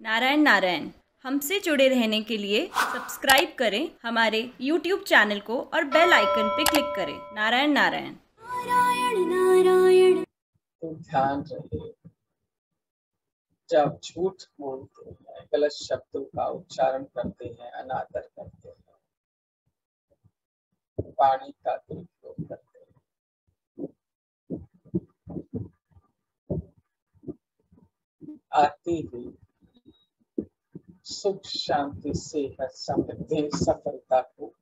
नारायण नारायण हमसे जुड़े रहने के लिए सब्सक्राइब करें हमारे यूट्यूब चैनल को और बेल आइकन पे क्लिक करें। नारायण नारायण। नारायण नारायण। तो ध्यान रहे जब झूठ बोलते हैं गलत शब्दों का उच्चारण करते हैं अनादर करते हैं पानी का दुरुपयोग करते हैं। आती हुई सुख शांति सेहत समृद्धि सफलता को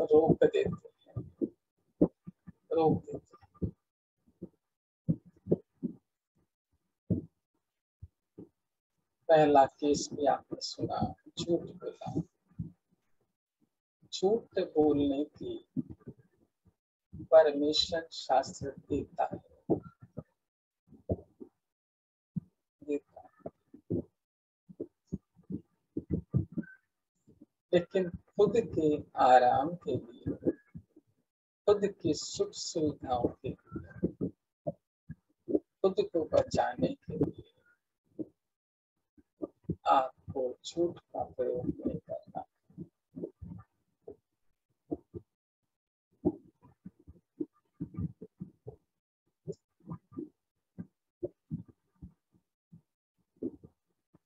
रोक देते हैं। रोक देते हैं। पहला केस भी आपने सुना, झूठ बोला। झूठ बोलने की परमिशन शास्त्र देता है। लेकिन खुद के आराम के लिए, खुद की सुख सुविधाओं के लिए, खुद को बचाने के लिए आपको झूठ का प्रयोग नहीं करना।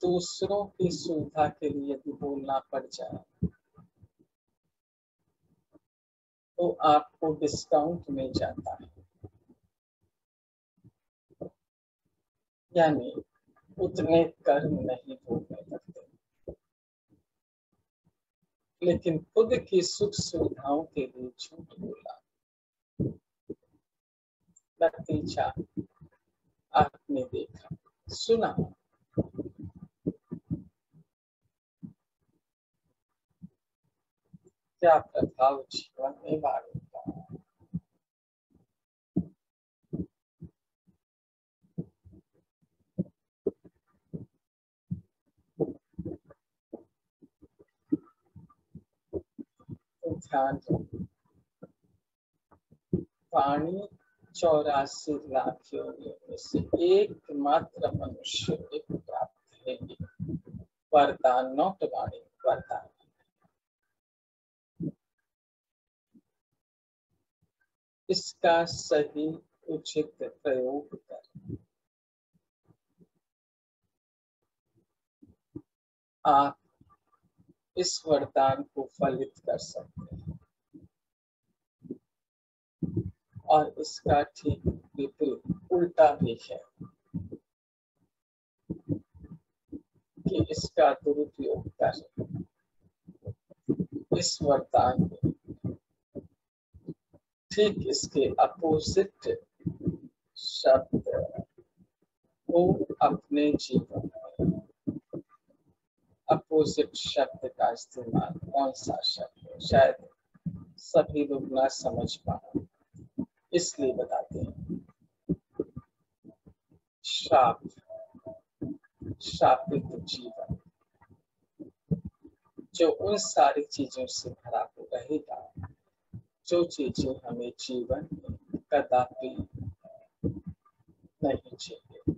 दूसरों की सुविधा के लिए यदि बोलना पड़ जाए। तो आपको डिस्काउंट मिल जाता है। यानी उतने कर्म नहीं भोगने पड़ते लेकिन खुद की सुख सुविधाओं के लिए झूठ बोला। नतीजा आपने देखा। सुना। प्रभाव जीवन में तो ध्यान चौरासी लाख में से एकमात्र मनुष्य एक प्राप्त है। वरदान नॉट वाणी वरदान। इसका सही उचित प्रयोग करें। आप इस वरदान को फलित कर सकते हैं। और इसका ठीक विपरीत उल्टा भी है कि इसका दुरुपयोग करें। इस वरदान में ठीक इसके अपोजिट शब्द को अपने जीवन में। अपोजिट शब्द का इस्तेमाल कौन सा शब्द है? शायद सभी लोग ना समझ पाए। इसलिए बताते हैं। शाप। शापित जीवन। जो उन सारी चीज़ों से भरा हो रहेगा जो चीज़ें हमें जीवन में कदापि नहीं चाहिए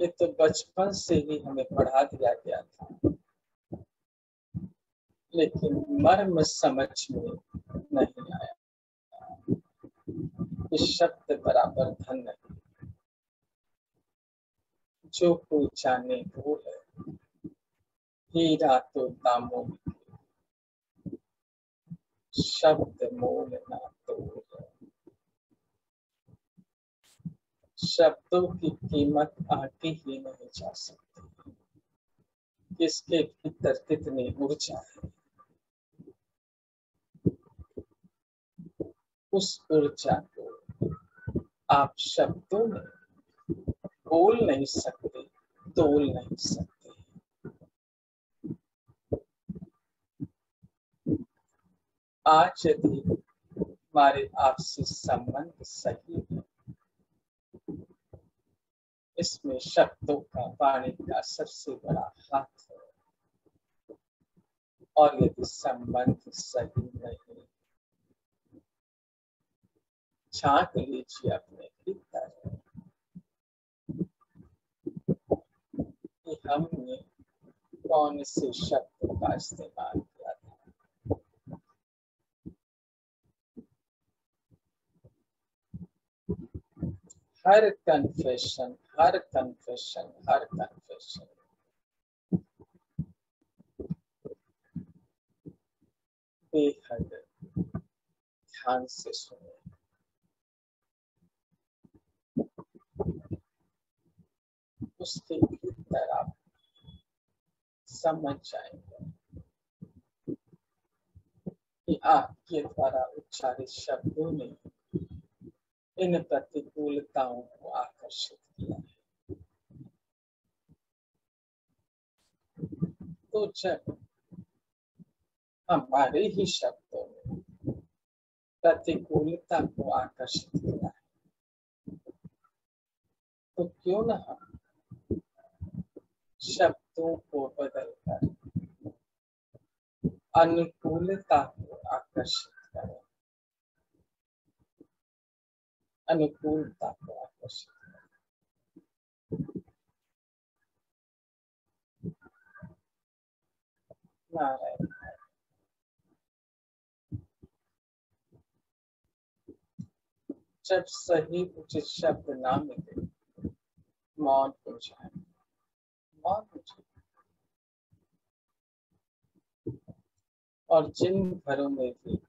ये तो बचपन से ही हमें पढ़ा दिया गया था। लेकिन मर्म समझ में नहीं आया। इस शब्द बराबर धन नहीं जो कोई जाने वो है। हीरा दामों शब्द मोल ना तो शब्दों की कीमत आके ही नहीं जा सकती। किसके भीतर कितनी ऊर्जा है उस ऊर्जा को आप शब्दों में बोल नहीं सकते, तोल नहीं सकते। आज यदि हमारे आपसी संबंध सही है। इसमें शब्दों का वाणी का सबसे बड़ा हाथ है। और यदि संबंध सही नहीं झाँक लीजिए अपने भीतर। कि हमने कौन से शब्द का इस्तेमाल किया था हर कन्फेशन हर कन्फेशन हर कन्फेशन बेहद ध्यान से सुने उसके भीतर आप समझ जाएँगे कि आपके द्वारा उच्चारित शब्दों ने इन प्रतिकूलताओं को आकर्षित किया तो जब हमारे ही शब्दों में प्रतिकूलता को आकर्षित किया है तो क्यों ना हम शब्दों को बदलकर अनुकूलता को आकर्षित अनुकूलता को नारायण जब सही उचित शब्द ना मिले मौन हो जाए मौन हो जाए और जिन घरों में भी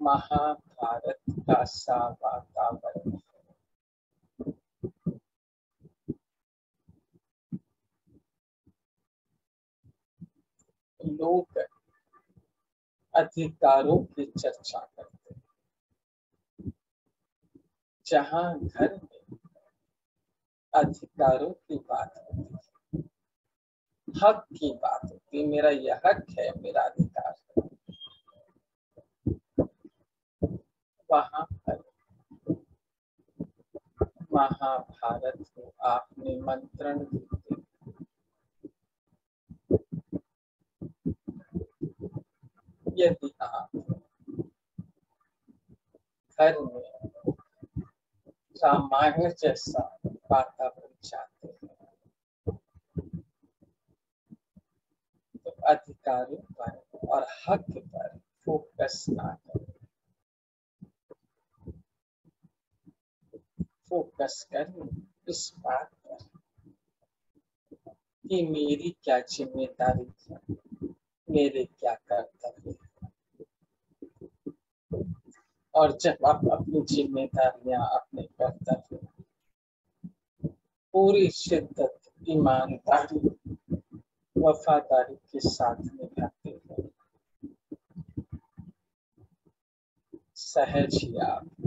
महाभारत वातावरण लोग अधिकारों की चर्चा करते जहाँ घर में अधिकारों की बात होती है, हक की बात होती है, मेरा यह हक है, मेरा अधिकार है। वहाँ पर महाभारत को आप निमंत्रण देते यदि आप घर में रामायण जैसा वातावरण चाहते हैं तो अधिकारों पर और हक पर फोकस ना करें। फोकस करें इस बात पर कि मेरी क्या ज़िम्मेदारी है? मेरे क्या कर्तव्य और जब आप अपनी जिम्मेदारियाँ, अपने कर्तव्य, पूरी शिद्दत, ईमानदारी, वफादारी के साथ निभाते हैं, सहज ही आप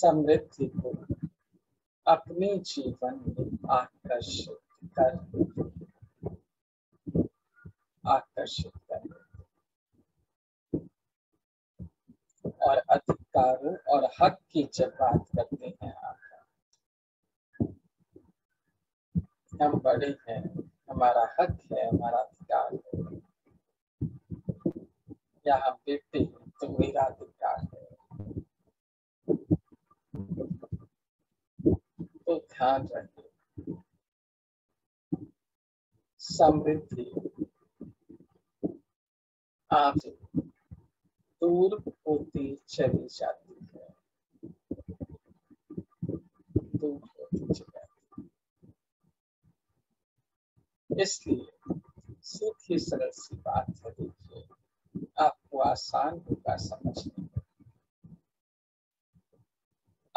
समृद्धि को अपने जीवन में आकर्षित कर। आकर्षित कर। और अधिकारों और हक की जब बात करते हैं आप। हम बड़े हैं, हमारा हक है, हमारा अधिकार है। या हम बेटे हैं तो मेरा अधिकार है तो ध्यान रखें समृद्धि आपसे दूर होती चली जाती है। दूर होती चली जाती इसलिए सीधी सरल सी बात है, देखिए, आपको आसान होगा समझने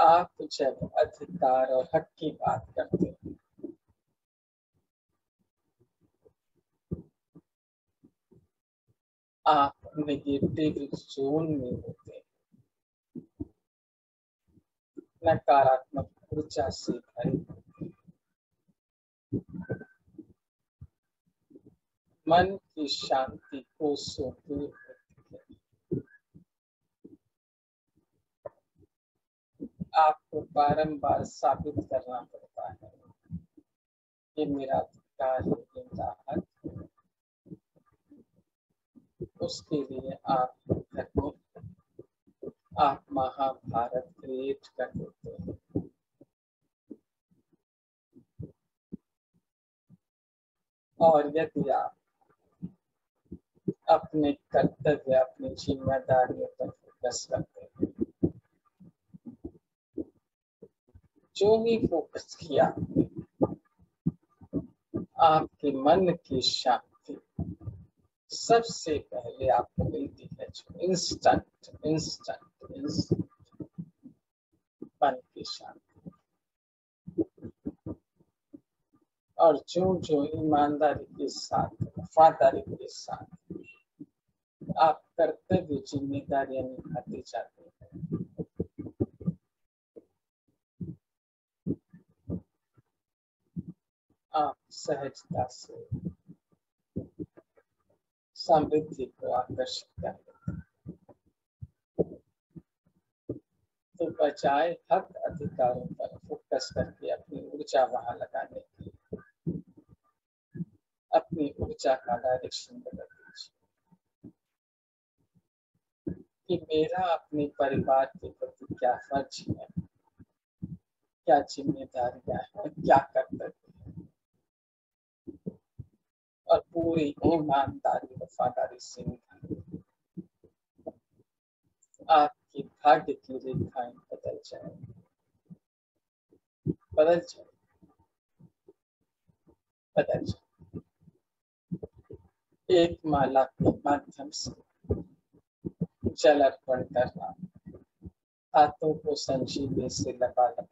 आप जब अधिकार और हक की बात करते हैं। आप नेगेटिव जोन में होते नकारात्मक ऊर्जा से भरे मन की शांति को सो होती है आपको बारंबार साबित करना पड़ता है। ये मेरा हक उसके लिए आप आप महाभारत क्रिएट कर देते हैं। और यदि आप अपने कर्तव्य, अपनी जिम्मेदारियों पर फोकस हैं जो भी फोकस किया, आपके मन की शांति सबसे पहले आपको मिलती है जो इंस्टेंट इंस्टेंट इंस्टेंट मन की शांति। और जो जो ईमानदारी के साथ, वफादारी के साथ आप कर्तव्य, जिम्मेदारियाँ निभाते जाते हैं आप सहजता से समृद्धि को आकर्षित कर तो बजाय हक अधिकारों पर फोकस करके अपनी ऊर्जा वहाँ लगाने की अपनी ऊर्जा का डायरेक्शन बदल दीजिए। कि मेरा अपने परिवार के प्रति क्या फ़र्ज़ है? क्या जिम्मेदारियाँ हैं? क्या कर्तव्य है और पूरी ईमानदारी वफादारी से निभाएँगे आपकी भाग्य की रेखाएँ बदल जाए बदल जाए बदल जाए एक माला के माध्यम से जल अर्पण करना हाथों को संजीवनी से लबालब